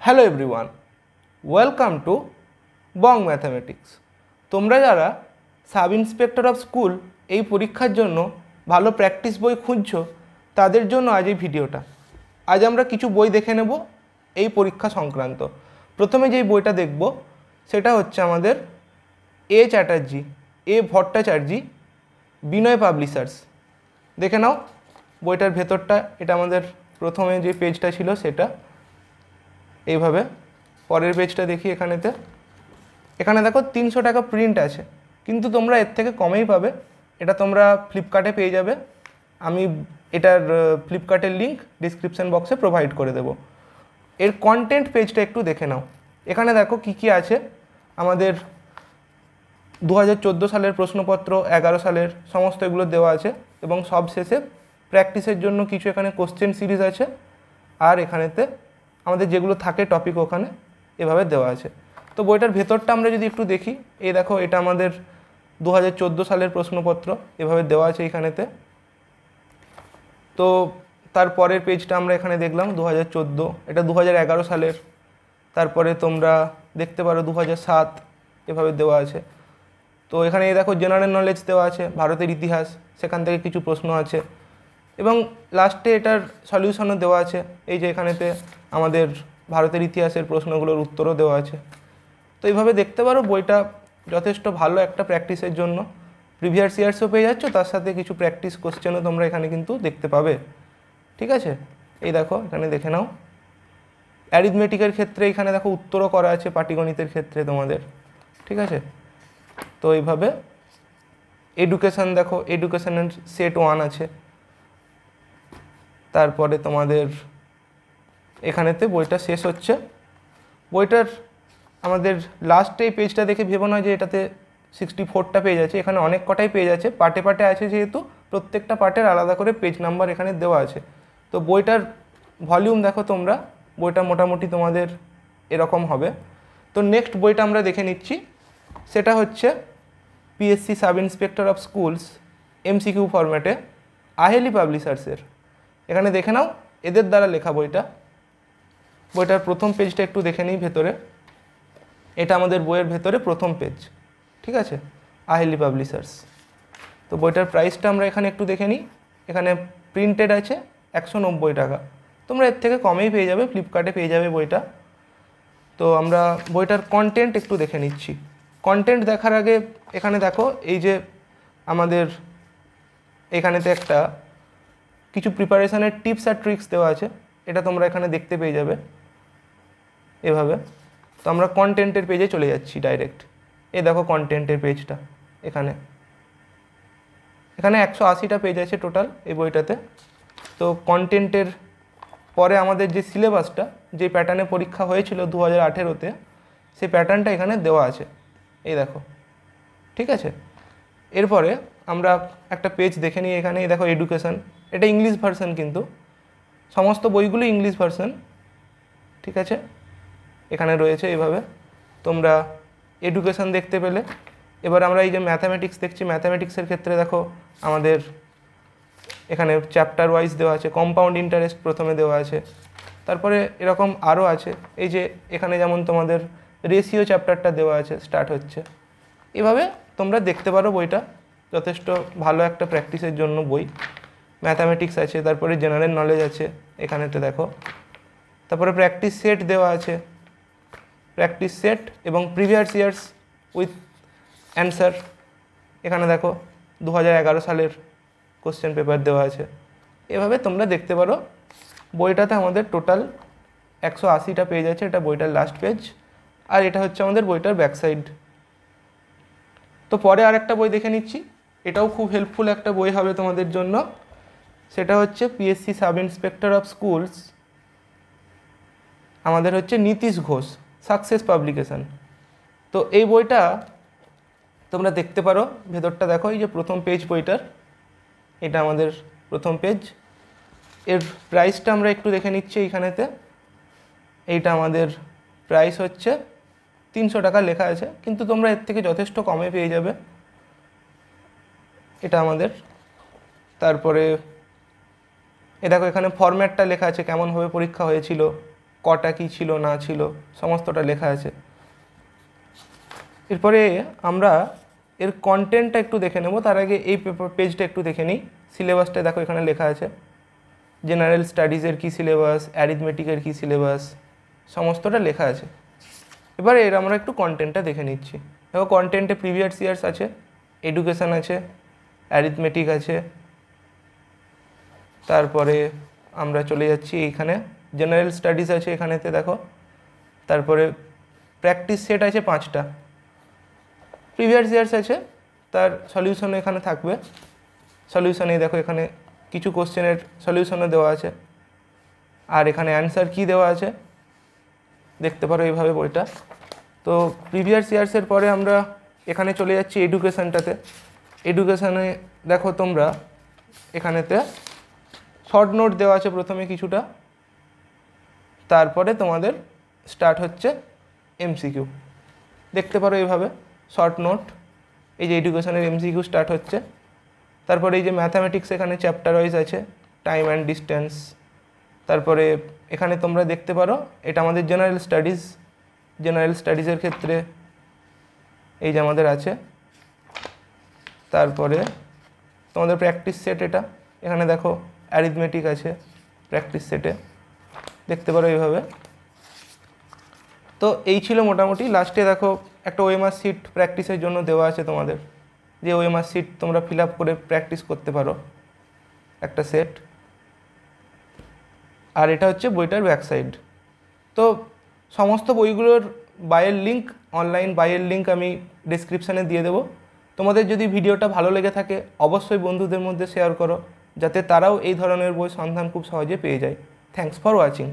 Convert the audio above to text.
Hello everyone welcome to Bong mathematics তোমরা যারা sub inspector of school এই পরীক্ষার জন্য ভালো প্র্যাকটিস বই খুঁজছো, তাদের জন্য আজ এই ভিডিওটা। আজ আমরা কিছু বই দেখে নেব এই পরীক্ষা সংক্রান্ত। প্রথমে যেই বইটা দেখব, সেটা হচ্ছে আমাদের A Chatterjee A Bhattacharya Binoy publishers দেখে নাও বইটার ভেতরটা, এটা আমাদের প্রথমে যে পেজটা ছিল সেটা। এইভাবে। পরের পেজটা দেখি এখানেতে। এখানে দেখো তিনশো টাকা প্রিন্ট আছে। কিন্তু তোমরা এর থেকে কমেই পাবে। এটা তোমরা ফ্লিপকার্টে পেয়ে যাবে। আমি এটার ফ্লিপকার্টের লিঙ্ক ডিসক্রিপশান বক্সে প্রোভাইড করে দেবো। এর কন্টেন্ট পেজটা একটু দেখে নাও। এখানে দেখো কি কি আছে। আমাদের দু হাজার চোদ্দ সালের প্রশ্নপত্র, এগারো সালের, সমস্ত এগুলো দেওয়া আছে। এবং সব শেষে প্র্যাকটিসের জন্য কিছু এখানে কোশ্চেন সিরিজ আছে। আর এখানেতে আমাদের যেগুলো থাকে টপিক ওখানে এভাবে দেওয়া আছে। তো বইটার ভেতরটা আমরা যদি একটু দেখি, এই দেখো এটা আমাদের দু হাজার চোদ্দ সালের প্রশ্নপত্র, এভাবে দেওয়া আছে এখানেতে। তো তারপরের পেজটা আমরা এখানে দেখলাম দু হাজার চোদ্দ, এটা দু হাজার এগারো সালের। তারপরে তোমরা দেখতে পারো দু হাজার সাত, এভাবে দেওয়া আছে। তো এখানে দেখো জেনারেল নলেজ দেওয়া আছে, ভারতের ইতিহাস, সেখান থেকে কিছু প্রশ্ন আছে। এবং লাস্টে এটার সলিউশনও দেওয়া আছে। এই যে এখানেতে আমাদের ভারতের ইতিহাসের প্রশ্নগুলোর উত্তরও দেওয়া আছে। তো এইভাবে দেখতে পারো, বইটা যথেষ্ট ভালো একটা প্র্যাকটিসের জন্য। প্রিভিয়াস ইয়ার্সও পেয়ে যাচ্ছ, তার সাথে কিছু প্র্যাকটিস কোশ্চেনও তোমরা এখানে কিন্তু দেখতে পাবে। ঠিক আছে? এই দেখো, এখানে দেখে নাও। অ্যারিথমেটিকের ক্ষেত্রে এখানে দেখো উত্তরও করা আছে, পাটিগণিতের ক্ষেত্রে তোমাদের। ঠিক আছে? তো এইভাবে এডুকেশান দেখো এডুকেশানের সেট ওয়ান আছে। তারপরে তোমাদের এখানেতে বইটা শেষ হচ্ছে। বইটার আমাদের লাস্ট এই পেজটা দেখে ভেবো না যে এটাতে সিক্সটি ফোরটা পেজ আছে। এখানে অনেক কটাই পেজ আছে। পার্টে পার্টে আছে যেহেতু, প্রত্যেকটা পার্টের আলাদা করে পেজ নাম্বার এখানে দেওয়া আছে। তো বইটার ভলিউম দেখো তোমরা, বইটা মোটামুটি তোমাদের এরকম হবে। তো নেক্সট বইটা আমরা দেখে নিচ্ছি। সেটা হচ্ছে PSC sub inspector of schools MCQ ফরম্যাটে আহেলি পাবলিশার্সের এখানে দেখে নাও, এদের দ্বারা লেখা বইটা। বইটার প্রথম পেজটা একটু দেখে নিই ভেতরে। এটা আমাদের বইয়ের ভেতরে প্রথম পেজ ঠিক আছে? আহেলি পাবলিশার্স। তো বইটার প্রাইসটা আমরা এখানে একটু দেখে নিই। এখানে প্রিন্টেড আছে একশো নব্বই টাকা। তোমরা এর থেকে কমেই পেয়ে যাবে ফ্লিপকার্টে পেয়ে যাবে বইটা। তো আমরা বইটার কন্টেন্ট একটু দেখে নিচ্ছি। কন্টেন্ট দেখার আগে এখানে দেখো, এই যে আমাদের এখানেতে একটা কিছু প্রিপারেশানের টিপস আর ট্রিক্স দেওয়া আছে, এটা তোমরা এখানে দেখতে পেয়ে যাবে এভাবে। তো আমরা কন্টেন্টের পেজে চলে যাচ্ছি ডাইরেক্ট এই দেখো কন্টেন্টের পেজটা এখানে। এখানে একশো আশিটা পেজ আছে টোটাল এই বইটাতে। তো কন্টেন্টের পরে আমাদের যে সিলেবাসটা যে প্যাটার্নে পরীক্ষা হয়েছিল দু হাজার আঠেরোতে, সেই প্যাটার্নটা এখানে দেওয়া আছে। এই দেখো, ঠিক আছে? এরপরে আমরা একটা পেজ দেখে নিই এখানে। এই দেখো এডুকেশান এটা ইংলিশ ভার্সন কিন্তু। সমস্ত বইগুলো ইংলিশ ভার্সন ঠিক আছে? এখানে রয়েছে এইভাবে তোমরা এডুকেশান দেখতে পেলে। এবার আমরা এই যে ম্যাথামেটিক্স দেখছি। ম্যাথামেটিক্সের ক্ষেত্রে দেখো, আমাদের এখানে চ্যাপ্টার ওয়াইজ দেওয়া আছে কম্পাউন্ড ইন্টারেস্ট প্রথমে দেওয়া আছে। তারপরে এরকম আরও আছে। এই যে এখানে যেমন তোমাদের রেশিও চ্যাপ্টারটা দেওয়া আছে স্টার্ট হচ্ছে। এভাবে তোমরা দেখতে পারো বইটা। যথেষ্ট ভালো একটা প্র্যাকটিসের জন্য বই। ম্যাথামেটিক্স আছে, তারপরে জেনারেল নলেজ আছে, এখানেতে দেখো। তারপরে প্র্যাকটিস সেট দেওয়া আছে। প্র্যাকটিস সেট এবং প্রিভিয়াস ইয়ার্স উইথ অ্যান্সার এখানে দেখো দু হাজার এগারো সালের কোশ্চেন পেপার দেওয়া আছে। এভাবে তোমরা দেখতে পারো, বইটাতে আমাদের টোটাল একশো আশিটা পেজ আছে, এটা বইটার লাস্ট পেজ আর এটা হচ্ছে আমাদের বইটার ব্যাক সাইড তো পরে আরেকটা বই দেখে নিচ্ছি, এটাও খুব হেল্পফুল একটা বই হবে তোমাদের জন্য। সেটা হচ্ছে PSC sub inspector of schools আমাদের হচ্ছে নীতিশ ঘোষ সাকসেস পাবলিকেশান তো এই বইটা তোমরা দেখতে পারো, ভেতরটা দেখো, এই যে প্রথম পেজ বইটার, এটা আমাদের প্রথম পেজ এর প্রাইসটা আমরা একটু দেখে নিচ্ছি এইখানেতে। এইটা আমাদের প্রাইস হচ্ছে তিনশো টাকা লেখা আছে, কিন্তু তোমরা এর থেকে যথেষ্ট কমে পেয়ে যাবে। এটা আমাদের। তারপরে এ দেখো, এখানে ফরম্যাটটা লেখা আছে কেমনভাবে পরীক্ষা হয়েছিল, কটা কী ছিল, না ছিল, সমস্তটা লেখা আছে। এরপরে আমরা এর কন্টেন্টটা একটু দেখে নেব, তার আগে এই পেপার পেজটা একটু দেখে নিই। সিলেবাসটা দেখো, এখানে লেখা আছে। জেনারেল স্টাডিজের কী সিলেবাস অ্যারিথমেটিকের কী সিলেবাস সমস্তটা লেখা আছে। এবারে এর আমরা একটু কন্টেন্টটা দেখে নিচ্ছি। দেখো কন্টেন্টে প্রিভিয়াস ইয়ার্স আছে এডুকেশান আছে অ্যারিথমেটিক আছে তারপরে আমরা চলে যাচ্ছি এইখানে জেনারেল স্টাডিজ আছে এখানেতে, দেখো। তারপরে প্র্যাকটিস সেট আছে পাঁচটা। প্রিভিয়াস ইয়ার্স আছে, তার সলিউশন এখানে থাকবে। সলিউশনে দেখো, এখানে কিছু কোশ্চেনের সলিউশনও দেওয়া আছে। আর এখানে অ্যান্সার কি দেওয়া আছে? দেখতে পারো এইভাবে বইটা। তো প্রিভিয়াস ইয়ার্সের পরে আমরা এখানে চলে যাচ্ছি এডুকেশানটাতে এডুকেশানে দেখো তোমরা, এখানেতে শর্ট নোট দেওয়া আছে প্রথমে কিছুটা। তারপরে তোমাদের স্টার্ট হচ্ছে এমসিকিউ দেখতে পারো এইভাবে শর্ট নোট এই যে এডুকেশনের এমসিকিউ স্টার্ট হচ্ছে। তারপরে এই যে ম্যাথামেটিক্স এখানে চ্যাপ্টার ওয়াইজ আছে টাইম অ্যান্ড ডিস্টেন্স তারপরে এখানে তোমরা দেখতে পারো, এটা আমাদের জেনারেল স্টাডিজ জেনারেল স্টাডিজের ক্ষেত্রে এই যে আমাদের আছে। তারপরে তোমাদের প্র্যাকটিস সেট এটা। এখানে দেখো অ্যারিথমেটিক আছে প্র্যাকটিস সেটে দেখতে পারো এইভাবে। তো এই ছিল মোটামুটি। লাস্টে দেখো, একটা ওএমআর সিট প্র্যাকটিসের জন্য দেওয়া আছে তোমাদের। যে ওএমআর সিট তোমরা ফিল আপ করে প্র্যাকটিস করতে পারো। একটা সেট আর এটা হচ্ছে বইটার ব্যাক সাইড তো সমস্ত বইগুলোর বাইয়ের লিঙ্ক অনলাইন বাইয়ের লিঙ্ক আমি ডিসক্রিপশানে দিয়ে দেবো। তোমাদের যদি ভিডিওটা ভালো লেগে থাকে, অবশ্যই বন্ধুদের মধ্যে শেয়ার করো। যাতে তারাও এই ধরনের বই সন্ধান খুব সহজে পেয়ে যায়। Thanks for watching